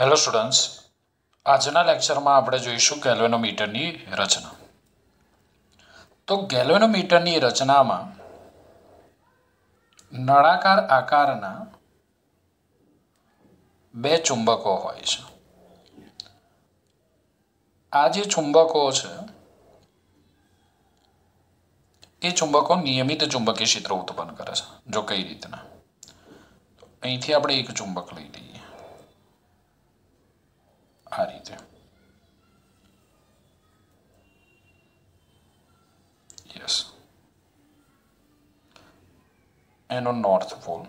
Hello students આજના લેક્ચરમાં આપણે જોઈશું ગેલ્વેનોમીટરની રચના. તો ગેલ્વેનોમીટરની રચનામાં નળાકાર આકારના બે ચુંબકો હોય છે. આ જે ચુંબકો છે, એ ચુંબકો નિયમિત ચુંબકીય ક્ષેત્ર ઉત્પન્ન કરે છે, જો કઈ રીતના. અહીંથી આપણે એક ચુંબક લઈ લઈએ. આ રીતે યસ એનો નોર્થ પોલ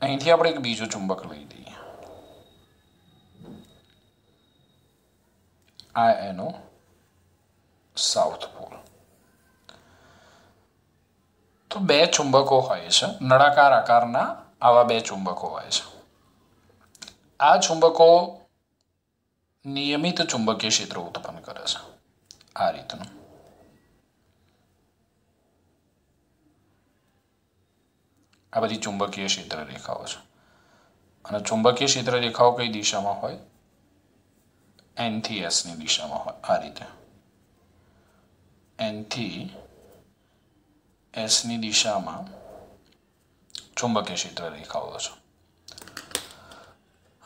અહીંથી આપણે એક બીજું ચુંબક લઈ લઈએ. આ એનો સાઉથ પોલ તો બે ચુંબકો હોય છે, નળાકાર આકારના આવા બે ચુંબકો હોય છે. આ ચુંબકો નિયમિત ચુંબકીય ક્ષેત્ર ઉત્પન્ન કરે છે આ રીતનું આ બધી ચુંબકીય ક્ષેત્ર રેખાઓ છે અને ચુંબકીય ક્ષેત્ર રેખાઓ કઈ દિશામાં હોય એનથી એસની દિશામાં હોય આ રીતે એનથી એસની દિશામાં ચુંબકીય ક્ષેત્ર રેખાઓ છે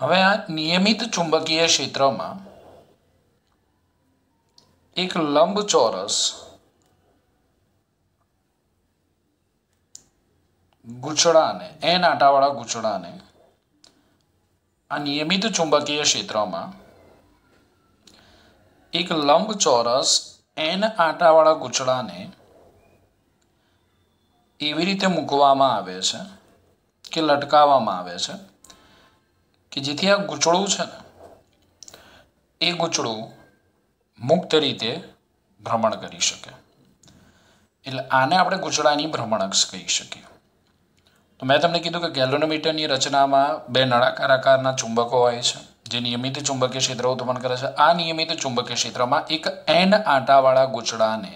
હવે આ નિયમિત ચુંબકીય ક્ષેત્રમાં એક લંબચોરસ ગૂંચળાને, એન આટાવાળા ગૂંચળાને આ નિયમિત ચુંબકીય ક્ષેત્રમાં એક લંબચોરસ, એન આટાવાળા ગૂંચળાને એવી રીતે મૂકવામાં આવે છે કે લટકાવવામાં આવે છે. કે જેથી આ ગૂંચળું છે ને, એ ગૂંચળું મુક્ત રીતે ભ્રમણ કરી શકે. એટલે આને આપણે ગૂંચળાની ભ્રમણક્ષ કહી શકીએ. તો મેં તમને કીધું કે ગેલોનોમીટરની રચનામાં બે નળાકાર આકારના ચુંબકો હોય છે, જે નિયમિત ચુંબકીય ક્ષેત્ર ઉત્પન્ન કરે છે. આ નિયમિત ચુંબકીય ક્ષેત્રમાં એક એન આંટાવાળા ગૂંચળાને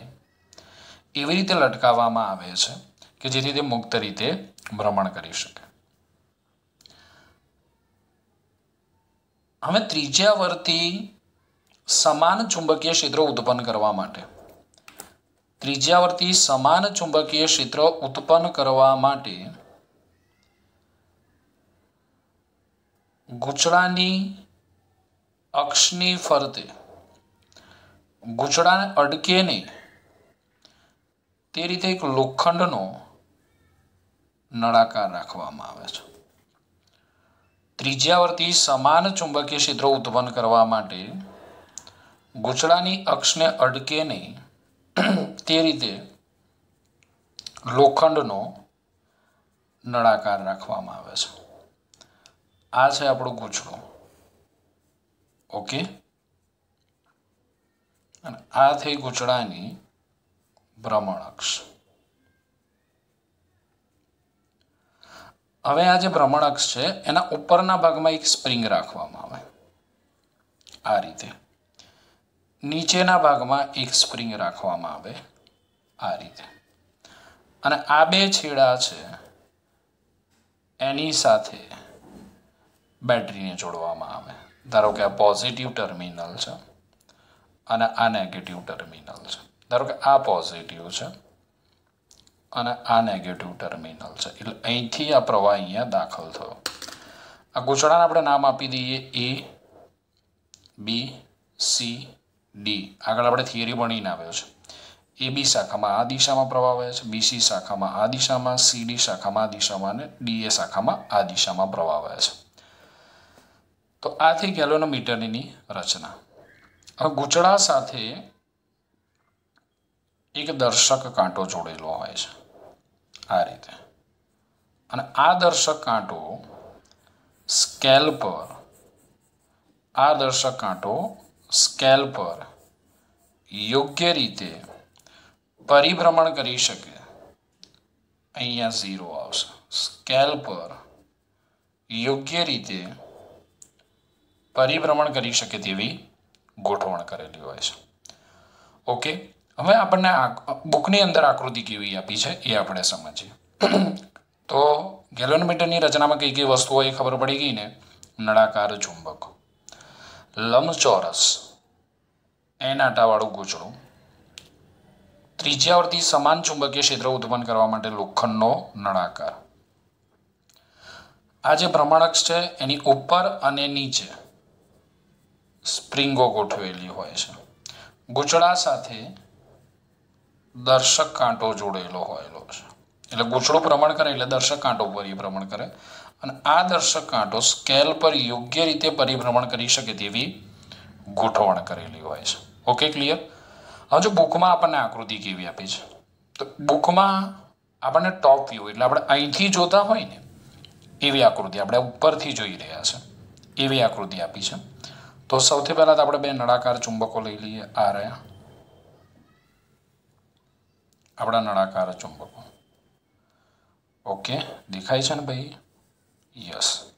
એવી રીતે લટકાવવામાં આવે છે કે જેથી તે મુક્ત રીતે ભ્રમણ કરી શકે. હવે ત્રિજ્યાવર્તી સમાન ચુંબકીય ક્ષેત્ર ઉત્પન્ન કરવા માટે. ત્રિજ્યાવર્તી સમાન ચુંબકીય ક્ષેત્ર ઉત્પન્ન કરવા માટે ગૂંચળાની અક્ષની ફરતે, ગૂંચળાને અડકે નહીં તે રીતે એક લોખંડનો નળાકાર રાખવામાં આવે છે. ત્રિજ્યાવર્તી સમાન ચુંબકીય ક્ષેત્રો ઉત્પન્ન કરવા માટે ગૂંચળાની અક્ષને અડકે નહીં તે રીતે લોખંડનો નળાકાર રાખવામાં આવે છે. આ છે આપણો ગૂંચળો. ઓકે? અને આ થઈ ગૂંચળાની ભ્રમણ અક્ષ. હવે આ જે ભ્રમણ અક્ષ છે, એના ઉપરના ભાગમાં એક સ્પ્રિંગ રાખવામાં આવે. આ રીતે. નીચેના ભાગમાં એક સ્પ્રિંગ રાખવામાં આવે. આ રીતે. અને આ બે છેડા છે, એની સાથે બેટરીને જોડવામાં આવે. ધારો કે આ પોઝિટિવ ટર્મિનલ છે અને આ નેગેટિવ ટર્મિનલ છે. ધારો કે આ પોઝિટિવ છે. અને આ નેગેટિવ ટર્મિનલ છે. એટલે અહીંથી આ પ્રવાહ અહીંયા દાખલ થયો. આ ગૂંચળાને આપણે નામ આપી દઈએ એ, બી, સી, ડી. આગળ આપણે થિયરી ભણીને આવ્યો છે. એ બી શાખામાં આ દિશામાં પ્રવાહ વહે છે બીસી શાખામાં આ દિશામાં સીડી શાખામાં આ દિશામાં અને ડીએ શાખામાં આ દિશામાં પ્રવાહ વહે છે. તો આ થઈ ગેલોનોમીટરની રચના. હવે ગૂંચળા સાથે એક દર્શક કાંટો જોડેલો હોય છે. આ રીતે. અને આ દર્શક કાંટો સ્કેલ પર, આ દર્શક કાંટો સ્કેલ પર યોગ્ય રીતે પરિભ્રમણ કરી શકે. અહીંયા ઝીરો આવશે. સ્કેલ પર યોગ્ય રીતે પરિભ્રમણ કરી શકે તેવી ગોઠવણ કરેલી હોય છે. ઓકે હવે આપણને બુકની અંદર આકૃતિ કેવી આપી છે એ આપણે સમજીએ. તો ગેલોનમીટરની રચનામાં કઈ કઈ વસ્તુઓ એ ખબર પડી ગઈ ને? નળાકાર ચુંબક. લંબચોરસ. એન આટાવાળું ગૂંચળું. ત્રિજ્યાવર્તી સમાન ચુંબકીય ક્ષેત્ર ઉત્પન્ન કરવા માટે લોખંડનો નળાકાર. આ જે ભ્રમણક્ષ છે એની ઉપર અને નીચે સ્પ્રિંગો ગોઠવેલી હોય છે. ગૂંચળા સાથે દર્શક કાંટો જોડેલો હોયેલો છે. એટલે ગૂંચળું ભ્રમણ કરે એટલે દર્શક કાંટો પરિભ્રમણ કરે. અને આ દર્શક કાંટો સ્કેલ પર યોગ્ય રીતે પરિભ્રમણ કરી શકે તેવી ગોઠવણ કરેલી હોય છે. ઓકે ક્લિયર હવે જો બુકમાં આપણને આકૃતિ કેવી આપી છે? તો બુકમાં આપણને ટોપ વ્યૂ એટલે આપણે અહીંથી જોતા હોય ને, એવી આકૃતિ આપણે ઉપરથી જોઈ રહ્યા છે. એવી આકૃતિ આપી છે. તો સૌથી પહેલાં તો આપણે બે નળાકાર ચુંબકો લઈ લઈએ, આ રહ્યા. આપણા નળાકાર ચુંબકો. ઓકે દેખાય છે ને ભાઈ? યસ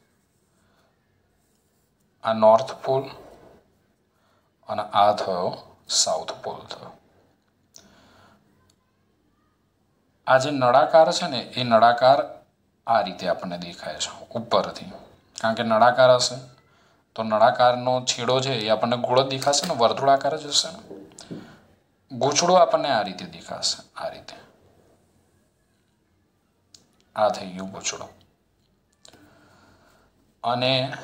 આ નોર્થ પોલ અને આ થયો સાઉથ પોલ થયો. આ જે નળાકાર છે ને, એ નળાકાર આ રીતે આપણને દેખાય છે, ઉપરથી. કારણ કે નળાકાર હશે, તો નળાકારનો છેડો છે એ આપણને ગોળ દેખાશે ને, વર્તુળાકાર જ હશે ગૂંચળો આપણને આ રીતે દેખાશે, આ રીતે. આ થઈ ગયું ગૂંચળો અને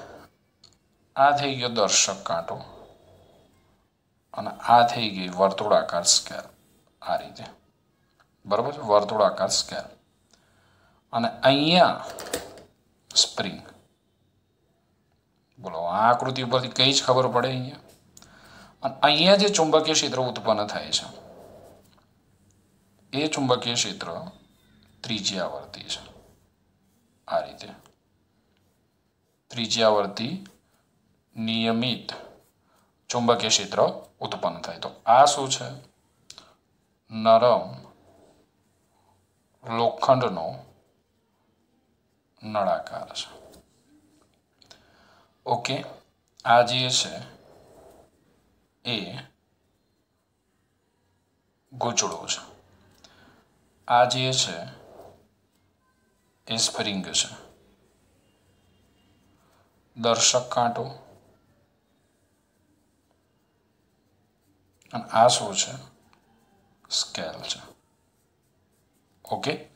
આ થઈ ગયો દર્શક કાંટો. અને આ થઈ ગઈ વર્તુળાકાર સ્કેલ, આ રીતે. બરાબર? છે વર્તુળાકાર સ્કેલ. અને અહીંયા સ્પ્રિંગ. બોલો, આ આકૃતિ ઉપરથી કઈ જ ખબર પડે અહીંયા? અહીંયા જે ચુંબકીય ક્ષેત્ર ઉત્પન્ન થાય છે, એ ચુંબકીય ક્ષેત્ર ત્રિજ્યાવર્તી છે, આ રીતે. ત્રિજ્યાવર્તી નિયમિત ચુંબકીય ક્ષેત્ર ઉત્પન્ન થાય. તો આ શું છે? નરમ લોખંડનો નળાકાર છે. ઓકે, આ જે છે એ ગૂંચળો છે. આ જે છે, એ સ્પ્રિંગ છે. દર્શક કાંટો. અને આ શું છે, સ્કેલ છે. ઓકે?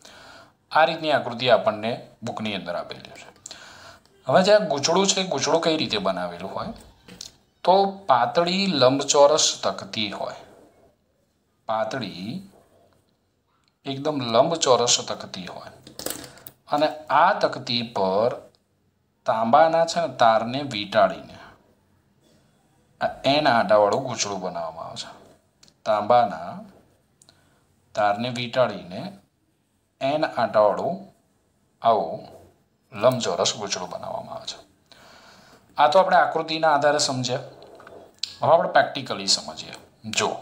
આ રીતની આકૃતિ આપણને બુકની અંદર આપેલી છે. હવે જે આ ગૂંચળું છે ગૂંચળું કઈ રીતે બનાવેલું હોય? તો પાતળી લંબચોરસ તકતી હોય. પાતળી એકદમ લંબચોરસ તકતી હોય. અને આ તકતી પર તાંબાના છે ને તારને વીંટાળીને એના આટાવાળું ગૂંચળું બનાવવામાં આવે છે. તાંબાના તારને વીંટાળીને એન આટાવાળું આવું લંબચોરસ ગૂંચળું બનાવવામાં આવે છે. આ તો આપણે આકૃતિના આધારે સમજ્યા. હવે આપણે પ્રેક્ટિકલી સમજીએ. જો,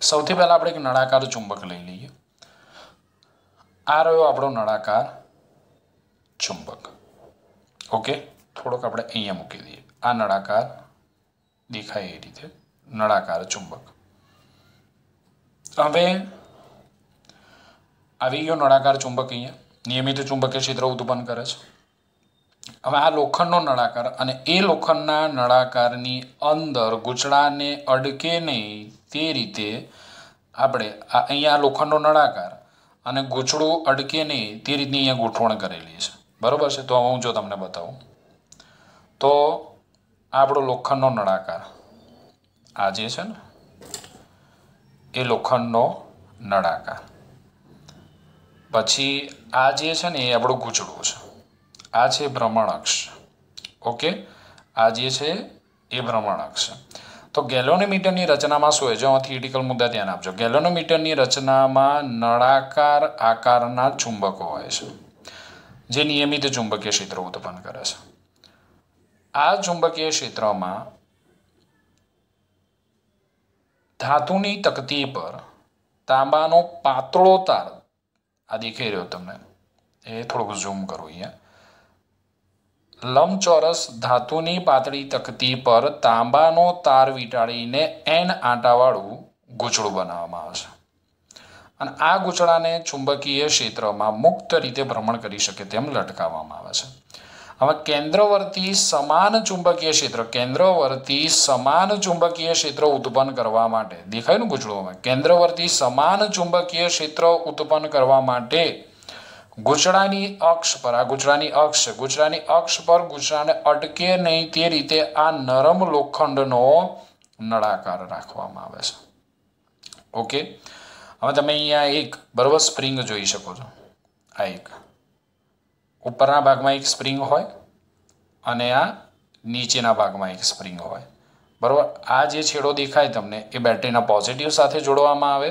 સૌથી પહેલાં આપણે એક નળાકાર ચુંબક લઈ લઈએ. આ રહ્યો આપણો નળાકાર ચુંબક. ઓકે? થોડોક આપણે અહીંયા મૂકી દઈએ. આ નળાકાર દેખાય એ રીતે. નળાકાર ચુંબક. હવે આવી ગયો નળાકાર ચુંબક અહીંયા. નિયમિત ચુંબકીય ક્ષેત્ર ઉત્પન્ન કરે છે. હવે આ લોખંડનો નળાકાર અને એ લોખંડના નળાકારની અંદર ગૂંચળાને અડકે નહીં તે રીતે આપણે આ અહીંયા લોખંડનો નળાકાર અને ગૂંચળું અડકે નહીં તે રીતની અહીંયા ગોઠવણ કરેલી છે. બરાબર છે? તો હું જો તમને બતાવું. તો આપણો લોખંડનો નળાકાર આ જે છે ને, એ લોખંડનો નળાકાર. પછી આ જે છે ને, એ આપણું ગૂંચળું છે. આ છે ભ્રમણ અક્ષ ઓકે આ જે છે એ ભ્રમણ અક્ષ તો ગેલોનોમીટરની રચનામાં શું હોય? જો થિયેટિકલ મુદ્દા ધ્યાન આપજો. ગેલોનોમીટરની રચનામાં નળાકાર આકારના ચુંબકો હોય છે. જે નિયમિત ચુંબકીય ક્ષેત્ર ઉત્પન્ન કરે છે. આ ચુંબકીય ક્ષેત્રમાં ધાતુની તકતી પર તાંબાનો પાતળો તાર. આ દેખાઈ રહ્યો તમને. એ થોડુંક ઝૂમ કરું અહીંયા. લંબચોરસ ધાતુની પાતળી તકતી પર તાંબાનો તાર વીંટાળીને એન આંટાવાળું ગૂંચળું બનાવવામાં આવે છે. અને આ ગૂંચળાને ચુંબકીય ક્ષેત્રમાં મુક્ત રીતે ભ્રમણ કરી શકે તેમ લટકાવવામાં આવે છે. હવે કેન્દ્રવર્તી સમાન ચુંબકીય ક્ષેત્ર, કેન્દ્રવર્તી સમાન ચુંબકીય ક્ષેત્ર ઉત્પન્ન કરવા માટે, દેખાય ને ગુચડોમાં કેન્દ્રવર્તી સમાન ચુંબકીય ક્ષેત્ર ઉત્પન્ન કરવા માટે ગુચડાની અક્ષ પર આ ગુચડાની અક્ષ છે ગુચડાની અક્ષ પર ગુચડાને અટકે નહીં તે રીતે આ નરમ લોખંડનો નળાકાર રાખવામાં આવે છે ઓકે હવે તમે અહીંયા એક બરોબર સ્પ્રિંગ જોઈ શકો છો. આ એક. ઉપરના ભાગમાં એક સ્પ્રિંગ હોય અને આ નીચેના ભાગમાં એક સ્પ્રિંગ હોય. બરાબર? આ જે છેડો દેખાય તમને, એ બેટરીના પોઝિટિવ સાથે જોડવામાં આવે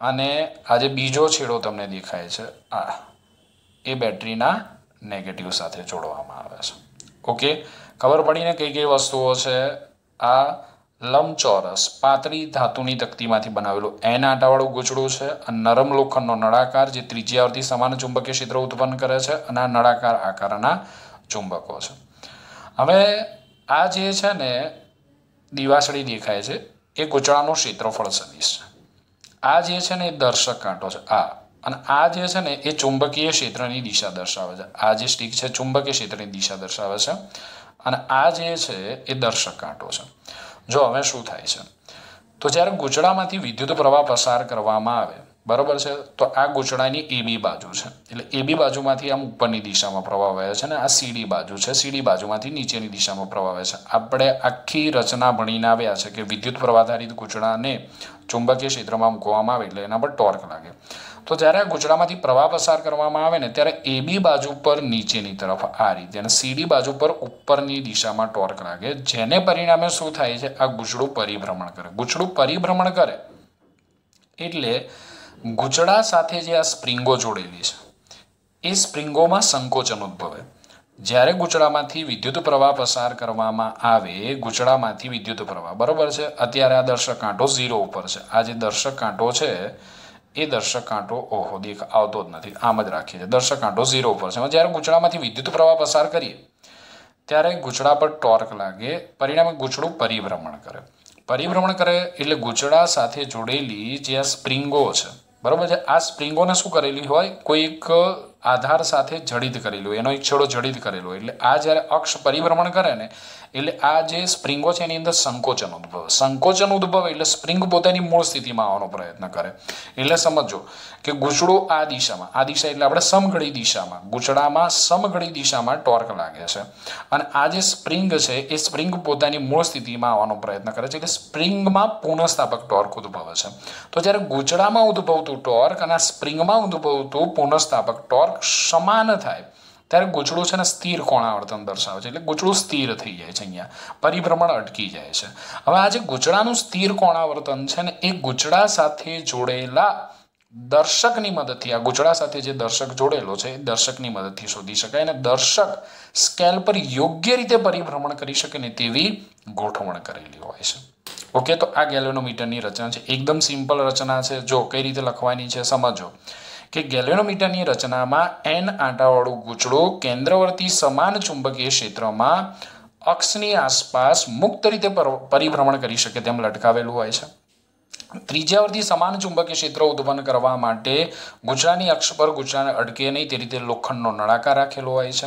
અને આ જે બીજો છેડો તમને દેખાય છે, આ. એ બેટરીના નેગેટિવ સાથે જોડવામાં આવે છે. ઓકે ખબર પડીને કઈ કઈ વસ્તુઓ છે? આ લંબચોરસ, પાતળી ધાતુની તકતીમાંથી બનાવેલું. એન આટાવાળું ગૂંચળું છે નરમ લોખંડનો નળાકાર જે ત્રિજ્યાવર્તી સમાન ચુંબકીય ક્ષેત્ર ઉત્પન્ન કરે છે અને આ નળાકાર આકારના ચુંબકો છે. હવે આ જે છે ને, દિવાસળી દેખાય છે, એ ગૂંચળાનું ક્ષેત્રફળ સદીશ છે. આ જે છે ને એ દર્શક કાંટો છે. આ અને આ જે છે ને, એ ચુંબકીય ક્ષેત્રની દિશા દર્શાવે છે. આ જે સ્ટીક છે, ચુંબકીય ક્ષેત્રની દિશા દર્શાવે છે. અને આ જે છે, એ દર્શક કાંટો છે. જો હવે શું થાય છે? તો જ્યારે ગૂંચળામાંથી વિદ્યુત પ્રવાહ પસાર કરવામાં આવે બરાબર છે? તો આ ગૂંચળાની એ બી બાજુ છે. એટલે એબી બાજુમાંથી આમ ઉપરની દિશામાં પ્રવાહ વહે છે અને આ સીડી બાજુ છે. સીડી બાજુમાંથી નીચેની દિશામાં પ્રવાહ વહે છે. આપણે આખી રચના ભણીને આવ્યા છે કે વિદ્યુત પ્રવાધારિત ગૂંચળાને ચુંબકીય ક્ષેત્રમાં મૂકવામાં આવે એટલે એના પર ટોર્ક લાગે. તો જ્યારે આ ગૂંચળામાંથી પ્રવાહ પસાર કરવામાં આવે ને, ત્યારે એબી બાજુ પર નીચેની તરફ આ રીતે અને સીડી બાજુ પર ઉપરની દિશામાં ટોર્ક લાગે. જેને પરિણામે શું થાય છે? આ ગૂંચળું પરિભ્રમણ કરે. ગૂંચળું પરિભ્રમણ કરે એટલે ગૂંચળા સાથે જે આ સ્પ્રિંગો જોડેલી છે, એ સ્પ્રિંગોમાં સંકોચન ઉદ્ભવે. જ્યારે ગૂંચળામાંથી વિદ્યુત પ્રવાહ પસાર કરવામાં આવે ગૂંચળામાંથી વિદ્યુત પ્રવાહ, બરાબર છે? અત્યારે આ દર્શક કાંટો ઝીરો ઉપર છે. આ જે દર્શક કાંટો છે, એ દર્શક કાંટો, ઓહો, દેખ, આવતો જ નથી. આમ જ રાખીએ છીએ દર્શક કાંટો ઝીરો ઉપર છે. જ્યારે ગૂંચળામાંથી વિદ્યુત પ્રવાહ પસાર કરીએ, ત્યારે ગૂંચળા પર ટોર્ક લાગે, પરિણામે ગૂંચળું પરિભ્રમણ કરે. પરિભ્રમણ કરે એટલે ગૂંચળા સાથે જોડેલી જે આ સ્પ્રિંગો છે બરાબર છે? આ સ્પ્રિંગોને શું કરેલી હોય? કોઈ એક આધાર સાથે જડિત કરેલું હોય, એનો એક છેડો જડિત કરેલો એટલે આ જ્યારે અક્ષ પરિભ્રમણ કરે ને એટલે આ જે સ્પ્રિંગો છે એની અંદર સંકોચન ઉદ્ભવે. સંકોચન ઉદ્ભવે એટલે સ્પ્રિંગ પોતાની મૂળ સ્થિતિમાં આવવાનો પ્રયત્ન કરે. એટલે સમજો કે ગૂંચળું આ દિશામાં, આ દિશા એટલે આપણે સમઘડી દિશામાં, ગૂંચળામાં સમઘડી દિશામાં ટોર્ક લાગે છે. અને આ જે સ્પ્રિંગ છે, એ સ્પ્રિંગ પોતાની મૂળ સ્થિતિમાં આવવાનો પ્રયત્ન કરે છે. એટલે સ્પ્રિંગમાં પુનઃસ્થાપક ટોર્ક ઉદ્ભવે છે. તો જ્યારે ગૂંચળામાં ઉદ્ભવતું ટોર્ક અને આ સ્પ્રિંગમાં ઉદ્ભવતું પુનઃસ્થાપક ટોર્ક સમાન થાય ત્યારે ગૂંચળું છે ને સ્થિર કોણાવર્તન દર્શાવે છે. એટલે ગૂંચળું સ્થિર થઈ જાય છે અહીંયા. પરિભ્રમણ અટકી જાય છે. હવે આ જે ગૂંચળાનું સ્થિર કોણાવર્તન છે ને, એ ગૂંચળા સાથે જોડેલા દર્શકની મદદથી, આ ગૂંચળા સાથે જે દર્શક જોડેલો છે, એ દર્શકની મદદથી શોધી શકાય અને દર્શક સ્કેલ પર યોગ્ય રીતે પરિભ્રમણ કરી શકે ને તેવી ગોઠવણ કરેલી હોય છે. ઓકે, તો આ ગેલેનોમીટરની રચના છે. એકદમ સિમ્પલ રચના છે. જો કઈ રીતે લખવાની છે સમજો. કે ગેલેનોમીટરની રચનામાં એન આંટાવાળું ગૂંચળું કેન્દ્રવર્તી સમાન ચુંબકીય ક્ષેત્રમાં અક્ષની આસપાસ મુક્ત રીતે પરિભ્રમણ કરી શકે તેમ લટકાવેલું હોય છે. ત્રિજ્યાવર્તી સમાન ચુંબકીય ક્ષેત્ર ઉત્પન્ન કરવા માટે ગુજરાની અક્ષ પર ગૂંચળાને અડકે નહીં તે રીતે લોખંડનો નળાકાર રાખેલો હોય છે.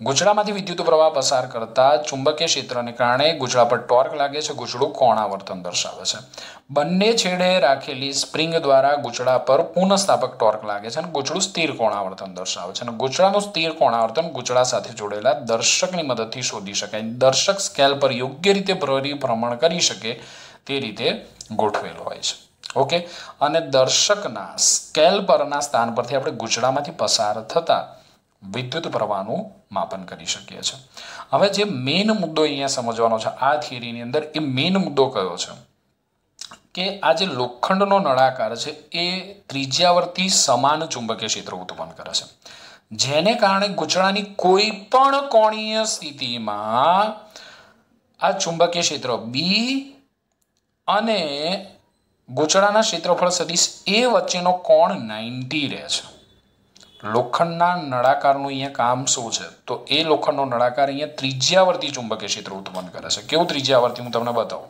ગૂંચળામાંથી વિદ્યુત પ્રવાહ પસાર કરતા ચુંબકીય ક્ષેત્રને કારણે ગુજરા પર ટોર્ક લાગે છે. ગૂંચળું કોણાવર્તન દર્શાવે છે. બંને છેડે રાખેલી સ્પ્રિંગ દ્વારા ગૂંચળા પર પુનઃસ્થાપક ટોર્ક લાગે છે અને ગુજડું સ્થિર કોણાવર્તન દર્શાવે છે અને ગૂંચળાનું સ્થિર કોણાવર્તન ગુજરા સાથે જોડેલા દર્શકની મદદથી શોધી શકાય. દર્શક સ્કેલ પર યોગ્ય રીતે પરિભ્રમણ કરી શકે તે રીતે ગોઠવેલો હોય છે. ઓકે? અને દર્શકના સ્કેલ પરના સ્થાન પરથી આપણે ગુજરામાંથી પસાર થતા વિદ્યુત પ્રવાહનું માપન કરી શકીએ છીએ. હવે જે મેઇન મુદ્દો અહીંયા સમજવાનો છે, આ થિયરીની અંદર એ મેઇન મુદ્દો કયો છે? કે આ જે લોખંડનો નળાકાર છે, એ ત્રિજ્યાવર્તી સમાન ચુંબકીય ક્ષેત્ર ઉત્પન્ન કરે છે. જેને કારણે ગૂંચળાની કોઈ પણ કોણીય સ્થિતિમાં આ ચુંબકીય ક્ષેત્ર બી અને ગૂંચળાના ક્ષેત્રફળ સદીશ એ વચ્ચેનો કોણ નાઇન્ટી રહે છે. લોખંડના નળાકારનું અહીંયા કામ શું છે? તો એ લોખંડનો નળાકાર અહીંયા ત્રિજ્યાવર્તી ચુંબકીય ક્ષેત્ર ઉત્પન્ન કરે છે. કેવું ત્રિજ્યાવર્તી? હું તમને બતાવું.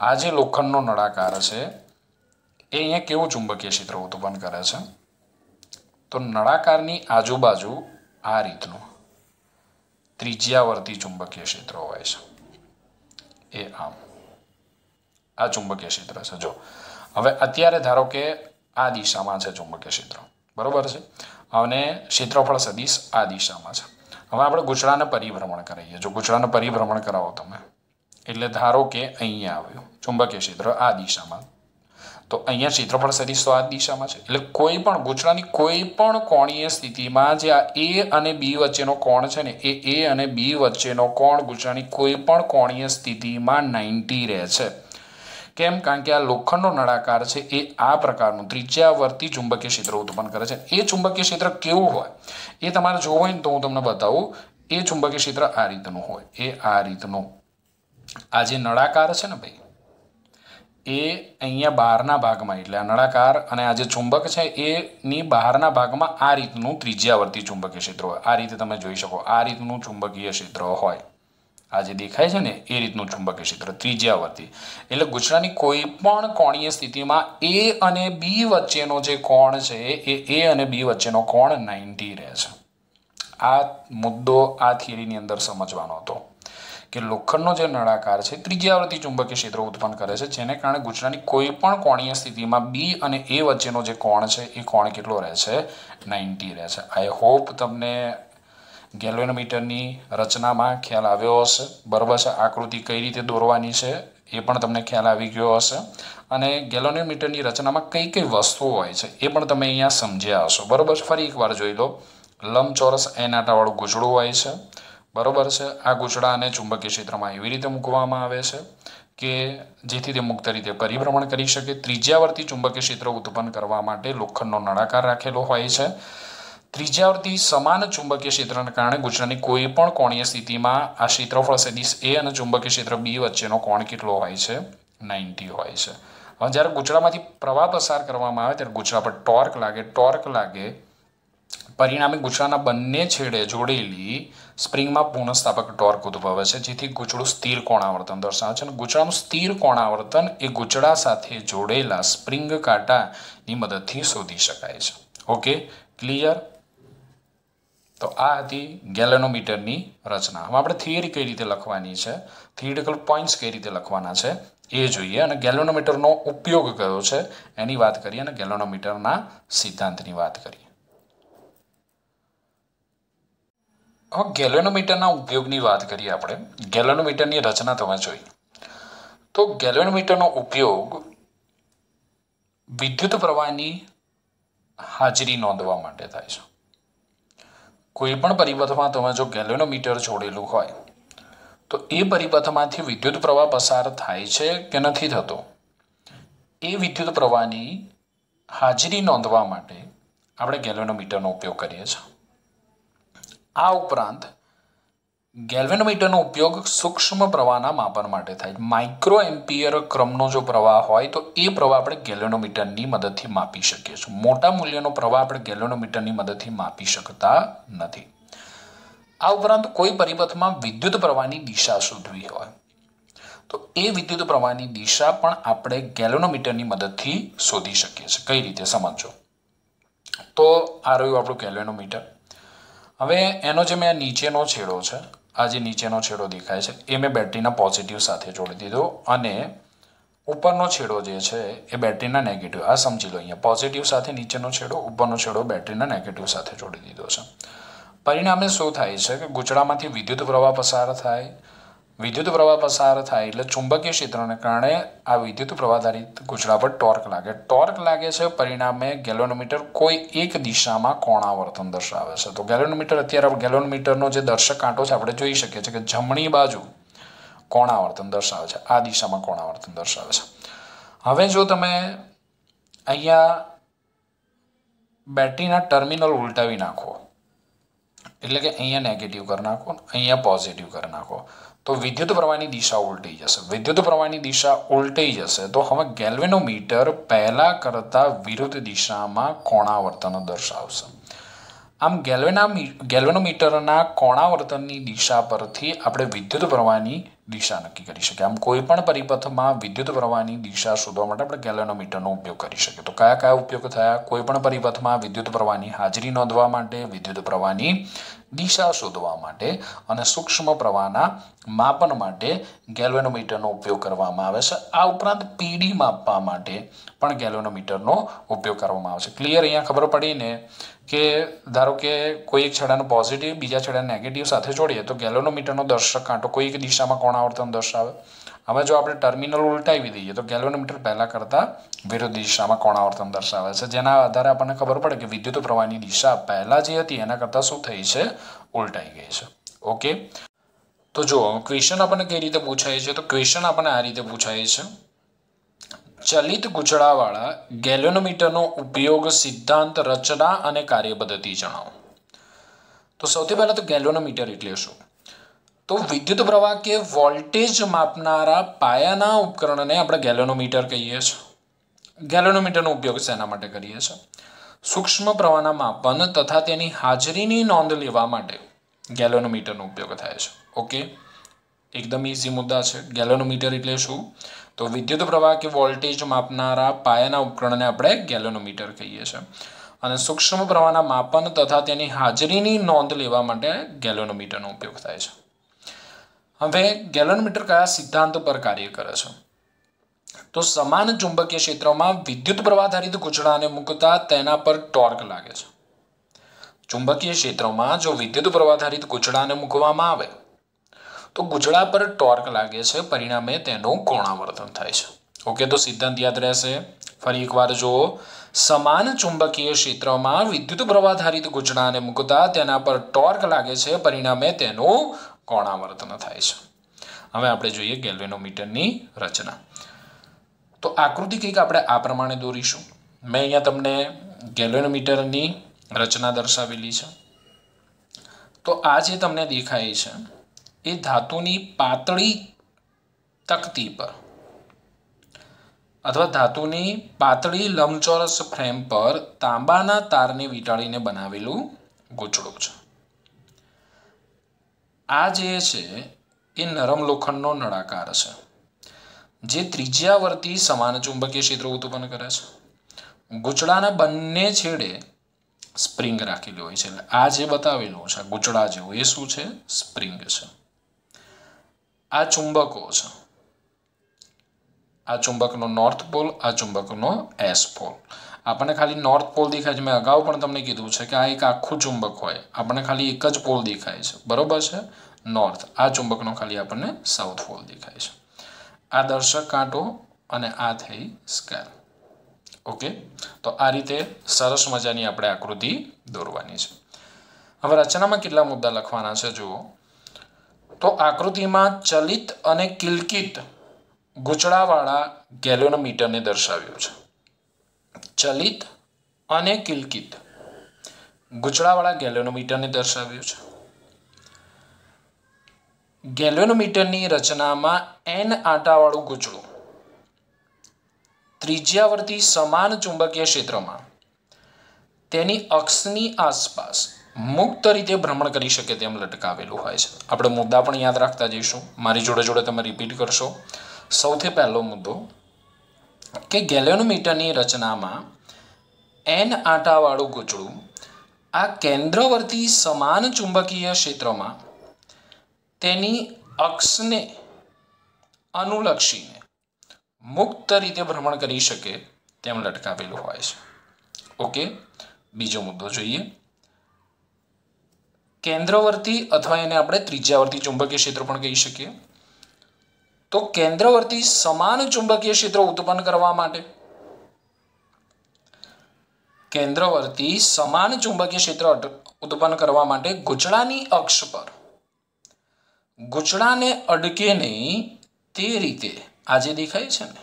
આ જે લોખંડનો નળાકાર છે, એ અહીંયા કેવું ચુંબકીય ક્ષેત્ર ઉત્પન્ન કરે છે? તો નળાકારની આજુબાજુ આ રીતનું ત્રિજ્યાવર્તી ચુંબકીય ક્ષેત્ર હોય છે. એ આમ. આ ચુંબકીય ક્ષેત્ર છે. જો. હવે અત્યારે ધારો કે આ દિશામાં છે ચુંબકીય ક્ષેત્ર. બરોબર છે? અને ક્ષેત્રફળ સદીશ આ દિશામાં છે. હવે આપણે ગુજરાતને પરિભ્રમણ કરાવીએ જો ગુચડાને પરિભ્રમણ કરાવો તમે, એટલે ધારો કે અહીંયા આવ્યું, ચુંબકીય ક્ષેત્ર આ દિશામાં. તો અહીંયા ક્ષેત્રફળ સદીશ તો આ દિશામાં છે. એટલે કોઈ પણ ગુજરાતની કોઈ પણ કોણીય સ્થિતિમાં જે આ એ અને બી વચ્ચેનો કોણ છે ને, એ એ અને બી વચ્ચેનો કોણ ગુજરાતની કોઈ પણ કોણીય સ્થિતિમાં નાઇન્ટી રહે છે. કેમ? કારણ કે આ લોખંડનો નળાકાર છે, એ આ પ્રકારનું ત્રિજ્યાવર્તી ચુંબકીય ક્ષેત્ર ઉત્પન્ન કરે છે. એ ચુંબકીય ક્ષેત્ર કેવું હોય? એ તમારે જોવું હોય ને તો હું તમને બતાવું. એ ચુંબકીય ક્ષેત્ર આ રીતનું હોય. એ આ રીતનું. આ જે નળાકાર છે ને ભાઈ, એ અહીંયા બહારના ભાગમાં, એટલે આ નળાકાર અને આ જે ચુંબક છે, એની બહારના ભાગમાં આ રીતનું ત્રિજ્યાવર્તી ચુંબકીય ક્ષેત્ર હોય. આ રીતે તમે જોઈ શકો. આ રીતનું ચુંબકીય ક્ષેત્ર હોય. આ જે દેખાય છે ને, એ રીતનું ચુંબકીય ક્ષેત્ર, ત્રિજ્યાવર્તી. એટલે ગુજરાતની કોઈ પણ કોણીય સ્થિતિમાં એ અને બી વચ્ચેનો જે કોણ છે, એ એ અને બી વચ્ચેનો કોણ નાઇન્ટી રહે છે. આ મુદ્દો આ થિયરીની અંદર સમજવાનો હતો કે લોખંડનો જે નળાકાર છે, ત્રિજ્યાવર્તી ચુંબકીય ક્ષેત્ર ઉત્પન્ન કરે છે, જેને કારણે ગુજરાતની કોઈ પણ કોણીય સ્થિતિમાં બી અને એ વચ્ચેનો જે કોણ છે, એ કોણ કેટલો રહે છે? નાઇન્ટી રહે છે. આઈ હોપ તમને ગેલ્વેનોમીટરની રચનામાં ખ્યાલ આવ્યો હશે. બરાબર છે આકૃતિ કઈ રીતે દોરવાની છે એ પણ તમને ખ્યાલ આવી ગયો હશે. અને ગેલોનોમીટરની રચનામાં કઈ કઈ વસ્તુઓ હોય છે એ પણ તમે અહીંયા સમજ્યા હશો. બરાબર છે? ફરી એકવાર જોઈ લો. લંબચોરસ એનાટાવાળું ગુજળું હોય છે. બરાબર છે? આ ગુચડાને ચુંબકીય ક્ષેત્રમાં એવી રીતે મૂકવામાં આવે છે કે જેથી તે મુક્ત રીતે પરિભ્રમણ કરી શકે. ત્રિજ્યાવર્તી ચુંબકીય ક્ષેત્ર ઉત્પન્ન કરવા માટે લોખંડનો નળાકાર રાખેલો હોય છે. ત્રિજ્યાવર્તી સમાન ચુંબકીય ક્ષેત્રને કારણે ગુજરાતની કોઈ પણ કોણીય સ્થિતિમાં આ ક્ષેત્રફળ સદિશ એ અને ચુંબકીય ક્ષેત્ર બી વચ્ચેનો કોણ કેટલો હોય છે? નાઇન્ટી હોય છે. હવે જ્યારે ગુજરાતમાંથી પ્રવાહ પસાર કરવામાં આવે ત્યારે ગુજરાત પર ટોર્ક લાગે ટોર્ક લાગે. પરિણામે ગુચડાના બંને છેડે જોડેલી સ્પ્રિંગમાં પુનઃસ્થાપક ટોર્ક ઉદ્ભવે છે, જેથી ગુચડું સ્થિર કોણાવર્તન દર્શાવે છે અને ગુચડાનું સ્થિર કોણાવર્તન એ ગુચડા સાથે જોડેલા સ્પ્રિંગ કાંટાની મદદથી શોધી શકાય છે. ઓકે ક્લિયર તો આ હતી ગેલેનોમીટરની રચના. હવે આપણે થિયરી કઈ રીતે લખવાની છે? થિયરિટિકલ પોઈન્ટ્સ કઈ રીતે લખવાના છે? એ જોઈએ. અને ગેલેનોમીટરનો ઉપયોગ કયો છે? એની વાત કરીએ અને ગેલોનોમીટરના સિદ્ધાંતની વાત કરીએ. હવે ગેલેનોમીટરના ઉપયોગની વાત કરીએ આપણે. ગેલેનોમીટરની રચના તમે જોઈ. તો ગેલેનોમીટરનો ઉપયોગ વિદ્યુત પ્રવાહની હાજરી નોંધવા માટે થાય છે. કોઈ પણ પરિપથમાં તમે જો ગેલેનોમીટર જોડેલું હોય, તો એ પરિપથમાંથી વિદ્યુત પ્રવાહ પસાર થાય છે કે નથી થતો? એ વિદ્યુત પ્રવાહની હાજરી નોંધવા માટે આપણે ગેલેનોમીટરનો ઉપયોગ કરીએ છીએ. આ ઉપરાંત ગેલ્વેનોમીટરનો ઉપયોગ સૂક્ષ્મ પ્રવાહના માપન માટે થાય માઇક્રો એમ્પિયર ક્રમનો જો પ્રવાહ હોય તો એ પ્રવાહ આપણે ગેલેનોમીટરની મદદથી માપી શકીએ છીએ. મોટા મૂલ્યનો પ્રવાહ આપણે ગેલ્વેનોમીટરની મદદથી માપી શકતા નથી. આ ઉપરાંત કોઈ પરિપથમાં વિદ્યુત પ્રવાહની દિશા શોધવી હોય તો એ વિદ્યુત પ્રવાહની દિશા પણ આપણે ગેલ્વેનોમીટરની મદદથી શોધી શકીએ છીએ. કઈ રીતે? સમજો તો આ રહ્યું આપણું ગેલ્વેનોમીટર. હવે એનો જે મેં નીચેનો છેડો છે આ જે નીચેનો છેડો દેખાય છે. એ મેં બેટરીના પોઝિટિવ સાથે જોડી દીધો અને ઉપરનો છેડો જે છે એ બેટરીના નેગેટિવ આ સમજી લો અહીંયા. પોઝિટિવ સાથે નીચેનો છેડો, ઉપરનો છેડો બેટરીના નેગેટિવ સાથે જોડી દીધો છે. પરિણામે શું થાય છે કે ગુચડામાંથી વિદ્યુત પ્રવાહ પસાર થાય વિદ્યુત પ્રવાહ પસાર થાય એટલે ચુંબકીય ક્ષેત્રને કારણે આ વિદ્યુત પ્રવાહધારિત ગુચડા પર ટોર્ક લાગે. ટોર્ક લાગે છે પરિણામે ગેલોનોમીટર કોઈ એક દિશામાં કોણાવર્તન દર્શાવે છે. તો ગેલોનોમીટર અત્યારે ગેલોનોમીટરનો જે દર્શક કાંટો છે, આપણે જોઈ શકીએ છીએ કે જમણી બાજુ કોણાવર્તન દર્શાવે છે. આ દિશામાં કોણાવર્તન દર્શાવે છે. હવે જો તમે અહીંયા બેટરીના ટર્મિનલ ઉલટાવી નાખો, એટલે કે અહીંયા નેગેટિવ કરી નાખો, અહીંયા પોઝિટિવ કરી નાખો તો વિદ્યુત પ્રવાહની દિશા ઉલટી જશે. વિદ્યુત પ્રવાહની દિશા ઉલટી જશે તો હવે ગેલ્વેનોમીટર પહેલાં કરતાં વિરુદ્ધ દિશામાં કોણાવર્તન દર્શાવશે. આમ ગેલ્વેના ગેલ્વેનોમીટરના કોણાવર્તનની દિશા પરથી આપણે વિદ્યુત પ્રવાહની દિશા નક્કી કરી શકીએ. આમ કોઈ પણ પરિપથમાં વિદ્યુત પ્રવાહની દિશા શોધવા માટે આપણે ગેલેનોમીટરનો ઉપયોગ કરી શકીએ. તો કયા કયા ઉપયોગ થયા? કોઈ પણ પરિપથમાં વિદ્યુત પ્રવાહની હાજરી નોંધવા માટે, વિદ્યુત પ્રવાહની દિશા શોધવા માટે અને સૂક્ષ્મ પ્રવાહના માપન માટે ગેલ્વેનોમીટરનો ઉપયોગ કરવામાં આવે છે. આ ઉપરાંત પીડી માપવા માટે પણ ગેલ્વેનોમીટરનો ઉપયોગ કરવામાં આવે છે. ક્લિયર અહીંયા ખબર પડી ને કે ધારો કે કોઈ એક છડાનો પોઝિટિવ બીજા છેડાને નેગેટિવ સાથે જોડીએ તો ગેલોનોમીટરનો દર્શક કાંટો કોઈ એક દિશામાં કોણાવર્તન દર્શાવે. હવે જો આપણે ટર્મિનલ ઉલટાવી દઈએ તો ગેલોનોમીટર પહેલાં કરતાં વિરુદ્ધ દિશામાં કોણાવર્તન દર્શાવે છે. જેના આધારે આપણને ખબર પડે કે વિદ્યુત પ્રવાહની દિશા પહેલાં જે હતી એના કરતાં શું થઈ છે? ઉલટાઈ ગઈ છે. ઓકે? તો જુઓ ક્વેશ્ચન આપણને કઈ રીતે પૂછાય છે? તો ક્વેશ્ચન આપણને આ રીતે પૂછાય છે. ચલિત ગુચડાવાળા ગેલોનોમીટરનો ઉપયોગ સિદ્ધાંત, રચના અને કાર્યપદ્ધતિ જણાવો. તો સૌથી પહેલાં તો ગેલોનોમીટર એટલે શું? તો વિદ્યુત પ્રવાહ કે વોલ્ટેજ માપનારા પાયાના ઉપકરણને આપણે ગેલોનોમીટર કહીએ છીએ. ગેલોનોમીટરનો ઉપયોગ શેના માટે કરીએ છીએ? સૂક્ષ્મ પ્રવાહના માપન તથા તેની હાજરીની નોંધ લેવા માટે ગેલોનોમીટરનો ઉપયોગ થાય છે. ઓકે? એકદમ ઇઝી મુદ્દા છે. ગેલોનોમીટર એટલે શું? તો વિદ્યુત પ્રવાહ કે વોલ્ટેજ માપનારા પાયાના ઉપકરણને આપણે ગેલોનોમીટર કહીએ છીએ. અને સૂક્ષ્મ પ્રવાહના માપન તથા તેની હાજરીની નોંધ લેવા માટે ગેલોનોમીટરનો ઉપયોગ થાય છે. હવે ગેલોનોમીટર કયા સિદ્ધાંત પર કાર્ય કરે છે? તો સમાન ચુંબકીય ક્ષેત્રમાં વિદ્યુત પ્રવાહ ગુચડાને મૂકતા તેના પર ટોર્ક લાગે છે. ચુંબકીય ક્ષેત્રમાં જો વિદ્યુત પ્રવાહ ગુચડાને મૂકવામાં આવે તો ગુજળા પર ટોર્ક લાગે છે. પરિણામે તેનું કોણાવર્તન થાય છે. ઓકે તો સિદ્ધાંત યાદ રહેશે. ફરી એકવાર જુઓ. સમાન ચુંબકીય ક્ષેત્રમાં વિદ્યુત પ્રવાહધારિત ગુચડાને મૂકતા તેના પર ટોર્ક લાગે છે. પરિણામે તેનું કોણાવર્તન થાય છે. હવે આપણે જોઈએ ગેલ્વેનોમીટરની રચના. તો આકૃતિ કંઈક આપણે આ પ્રમાણે દોરીશું. મેં અહીંયા તમને ગેલ્વેનોમીટરની રચના દર્શાવેલી છે. તો આ જે તમને દેખાય છે એ ધાતુની પાતળી તકતી પર. અથવા ધાતુની પાતળી લંબચોરસ ફ્રેમ પર તાંબાના તારને વીંટાળીને બનાવેલું ગૂંચળું છે. આ જે છે, એ નરમ લોખંડનો નળાકાર છે, જે ત્રિજ્યાવર્તી સમાન ચુંબકીય ક્ષેત્ર ઉત્પન્ન કરે છે. ગૂંચળાના બંને છેડે સ્પ્રિંગ રાખેલી હોય છે. એટલે આ જે બતાવેલું છે ગૂંચળા જેવું, એ શું છે? સ્પ્રિંગ છે. આ ચુંબકો છે. આ ચુંબકનો નોર્થ પોલ આ ચુંબકનો એસ પોલ આપણને ખાલી નોર્થ પોલ દેખાય છે. મેં અગાઉ પણ તમને કીધું છે કે આ એક આખું ચુંબક હોય. આપણને ખાલી એક જ પોલ દેખાય છે. બરોબર છે? નોર્થ આ ચુંબકનો ખાલી આપણને સાઉથ પોલ દેખાય છે. આ દર્શક કાંટો અને આ થઈ સ્કેલ ઓકે તો આ રીતે સરસ મજાની આપણે આકૃતિ દોરવાની છે. હવે રચનામાં કેટલા મુદ્દા લખવાના છે જુઓ. તો આકૃતિમાં ચલિત અને કિલકિત ગૂંચળાવાળા ગેલોનોમીટરને દર્શાવ્યું છે. ચલિત અને કિલકિત ગૂંચળાવાળા ગેલોનોમીટરને દર્શાવ્યું છે. ગેલોનોમીટરની રચનામાં એન આંટાવાળું ગૂંચળું ત્રિજ્યાવર્તી સમાન ચુંબકીય ક્ષેત્રમાં તેની અક્ષની આસપાસ મુક્ત રીતે ભ્રમણ કરી શકે તેમ લટકાવેલું હોય છે. આપણે મુદ્દા પણ યાદ રાખતા જઈશું. મારી જોડે જોડે તમે રિપીટ કરશો. સૌથી પહેલો મુદ્દો કે ગેલેનોમીટરની રચનામાં એન આંટાવાળું ગૂંચળું આ કેન્દ્રવર્તી સમાન ચુંબકીય ક્ષેત્રમાં તેની અક્ષને અનુલક્ષીને મુક્ત રીતે ભ્રમણ કરી શકે તેમ લટકાવેલું હોય છે. ઓકે? બીજો મુદ્દો જોઈએ. કેન્દ્રવર્તી અથવા એને આપણે ત્રિજ્યાવર્તી ચુંબકીય ક્ષેત્ર પણ કહી શકીએ. તો કેન્દ્રવર્તી સમાન ચુંબકીય ક્ષેત્ર ઉત્પન્ન કરવા માટે કેન્દ્રવર્તી સમાન ચુંબકીય ક્ષેત્ર ઉત્પન્ન કરવા માટે ગૂંચળાની અક્ષ પર. ગૂંચળાને અડકે નહીં તે રીતે, આજે દેખાય છે ને?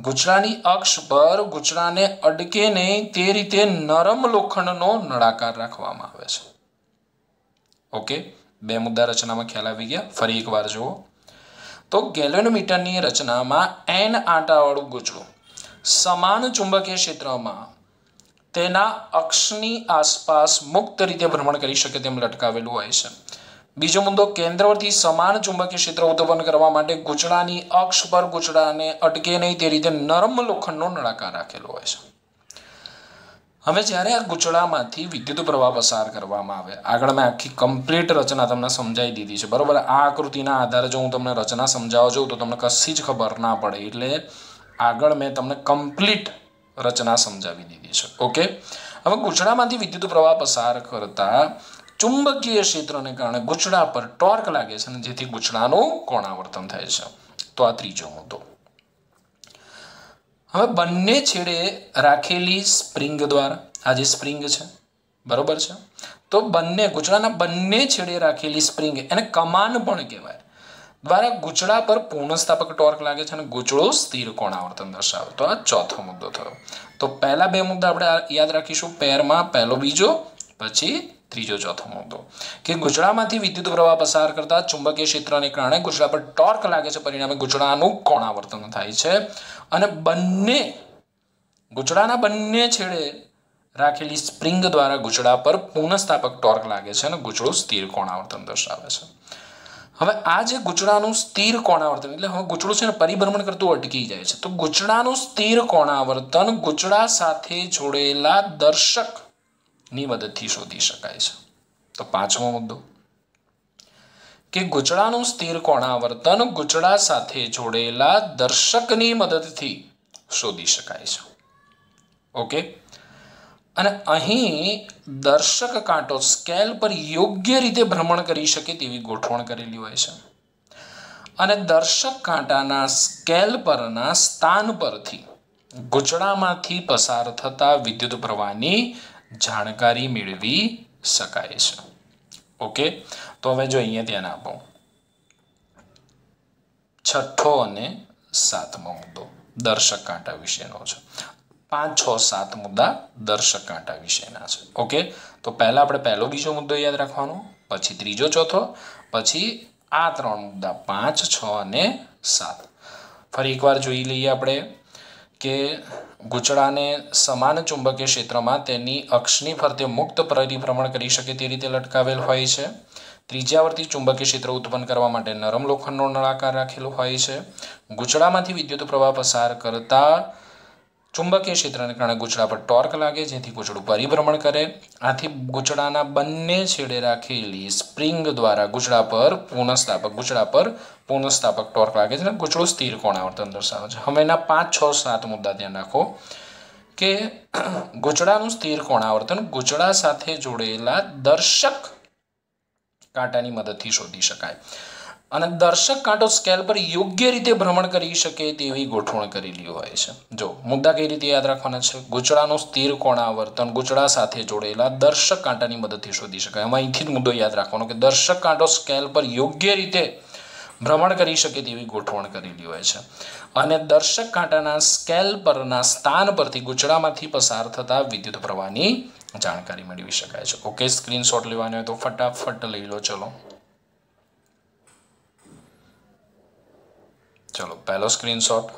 ગૂંચળાની અક્ષ પર ગૂંચળાને અડકે નહીં તે રીતે નરમ લોખંડનો નળાકાર રાખવામાં આવે છે. ઓકે? બે મુદ્દા રચનામાં ખ્યાલ આવી ગયા. ફરી એકવાર જુઓ. તો ગેલેનોમીટરની રચનામાં એન આંટાવાળું ગૂંચળું. સમાન ચુંબકીય ક્ષેત્રમાં તેના અક્ષની આસપાસ મુક્ત રીતે ભ્રમણ કરી શકે તેમ લટકાવેલું હોય છે. બીજો મુદ્દો કેન્દ્રથી સમાન ચુંબકીય ક્ષેત્ર ઉત્પન્ન કરવા માટે ગૂંચળાની અક્ષ પર ગૂંચળાને અટકે નહીં તે રીતે નરમ લોખંડનો નળાકાર રાખેલો હોય છે. હવે જ્યારે આ ગૂંચળામાંથી વિદ્યુત પ્રવાહ પસાર કરવામાં આવે, આગળ મેં આખી કમ્પ્લીટ રચના તમને સમજાવી દીધી છે. બરાબર? આ આકૃતિના આધારે જો હું તમને રચના સમજાવવા જાઉં તો તમને કશી જ ખબર ના પડે. એટલે આગળ મેં તમને કમ્પ્લીટ રચના સમજાવી દીધી છે. ઓકે હવે ગૂંચળામાંથી વિદ્યુત પ્રવાહ પસાર કરતા ચુંબકીય ક્ષેત્રને કારણે ગૂંચળા પર ટોર્ક લાગે છે અને જેથી ગૂંચળાનું કોણાવર્તન થાય છે. તો આ ત્રીજો મુદ્દો. હવે બંને છેડે રાખેલી સ્પ્રિંગ દ્વારા, આ જે સ્પ્રિંગ છે, બરોબર છે? તો બંને, ગૂંચળાના બંને છેડે રાખેલી સ્પ્રિંગ, એને કમાન પણ કહેવાય. દ્વારા ગૂંચળા પર પૂર્ણસ્થાપક ટોર્ક લાગે છે અને ગૂંચળો સ્થિર કોણાવર્તન દર્શાવે. તો આ ચોથો મુદ્દો થયો. તો પહેલા બે મુદ્દા આપણે યાદ રાખીશું. પેરમાં પહેલો બીજો, પછી ત્રીજો ચોથો મુદ્દો. કે ગૂંચળામાંથી વિદ્યુત પ્રવાહ પસાર કરતા ચુંબકીય ક્ષેત્રને કારણે ગૂંચળા પર ટોર્ક લાગે છે. પરિણામે ગૂંચળાનું કોણાવર્તન થાય છે. અને બંને ગૂંચડાના બંને છેડે રાખેલી સ્પ્રિંગ દ્વારા ગૂંચળા પર પુનઃસ્થાપક ટોર્ક લાગે છે અને ગૂંચળું સ્થિર કોણાવર્તન દર્શાવે છે. હવે આ જે ગૂંચળાનું સ્થિર કોણાવર્તન, એટલે હવે ગૂંચળું છે ને પરિભ્રમણ કરતું અટકી જાય છે. તો ગૂંચળાનું સ્થિર કોણાવર્તન ગૂંચળા સાથે જોડેલા દર્શકની મદદથી શોધી શકાય છે. તો પાંચમો મુદ્દો. કે ગૂંચળાનું સ્થિર કોણાવર્તન ગૂંચળા સાથે જોડેલા દર્શકની મદદથી શોધી શકાય છે. ઓકે? અને અહીં દર્શક કાંટો સ્કેલ પર યોગ્ય રીતે ભ્રમણ કરી શકે તેવી ગોઠવણ કરેલી હોય છે. અને દર્શક કાંટાના સ્કેલ પરના સ્થાન પરથી ગૂંચળામાંથી પસાર થતા વિદ્યુત પ્રવાહની જાણકારી મેળવી શકાય છે. ઓકે? તો હવે જો અહીંયા ધ્યાન આપો. છઠ્ઠો અને સાતમો મુદ્દો, દર્શક કાંટા વિશેનો છે. પાંચ, છ, સાત મુદ્દા દર્શક કાંટા વિશેના છે. ઓકે? તો પહેલાં આપણે પહેલો બીજો મુદ્દો યાદ રાખવાનો, પછી ત્રીજો, ચોથો, પછી આ ત્રણ મુદ્દા, પાંચ, છ અને સાત. ફરી એકવાર જોઈ લઈએ આપણે કે ગૂંચળાને સમાન ચુંબકીય ક્ષેત્રમાં તેની અક્ષની ફરતે મુક્ત પરિભ્રમણ કરી શકે તે રીતે લટકાવેલ હોય છે. ત્રિજ્યાવર્તી ચુંબકીય ક્ષેત્ર ઉત્પન્ન કરવા માટે નરમ લોખંડનો નળાકાર રાખેલો હોય છે. ગુચડામાંથી વિદ્યુત પ્રવાહ પસાર કરતા ચુંબકીય ક્ષેત્રને કારણે ગુચડા પર ટોર્ક લાગે, જેથી ગુચડું પરિભ્રમણ કરે. આથી ગુચડાના બંને છેડે રાખેલી સ્પ્રિંગ દ્વારા ગુચડા પર પુનઃસ્થાપક ગુચડા પર પુનઃસ્થાપક ટોર્ક લાગે છે અને ગુચડું સ્થિર કોણાવર્તન દર્શાવે છે. હવે એના પાંચ, છ, સાત મુદ્દા ધ્યાન રાખો કે ગુચડાનું સ્થિર કોણાવર્તન ગુચડા સાથે જોડેલા દર્શક કાંટાની મદદથી શોધી શકાય. અને દર્શક કાંટો સ્કેલ પર યોગ્ય રીતે ભ્રમણ કરી શકે તેવી ગોઠવણ કરેલી હોય છે. જો, મુદ્દા કઈ રીતે યાદ રાખવાના છે? ગૂંચળાનું સ્થિર કોણાવર્તન ગૂંચળા સાથે જોડેલા દર્શક કાંટાની મદદથી શોધી શકાય. એમાં અહીંથી જ મુદ્દો યાદ રાખવાનો કે દર્શક કાંટો સ્કેલ પર યોગ્ય રીતે ભ્રમણ કરી શકે તેવી ગોઠવણ કરેલી હોય છે. અને દર્શક કાંટાના સ્કેલ પરના સ્થાન પરથી ગૂંચળામાંથી પસાર થતા વિદ્યુત પ્રવાહની જાણકારી મેળવી શકાય છે. ઓકે સ્ક્રીનશોટ લેવાની હોય તો ફટાફટ લઈ લો. ચલો. ચલો, પહેલો સ્ક્રીનશોટ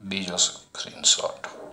બીજો સ્ક્રીનશોટ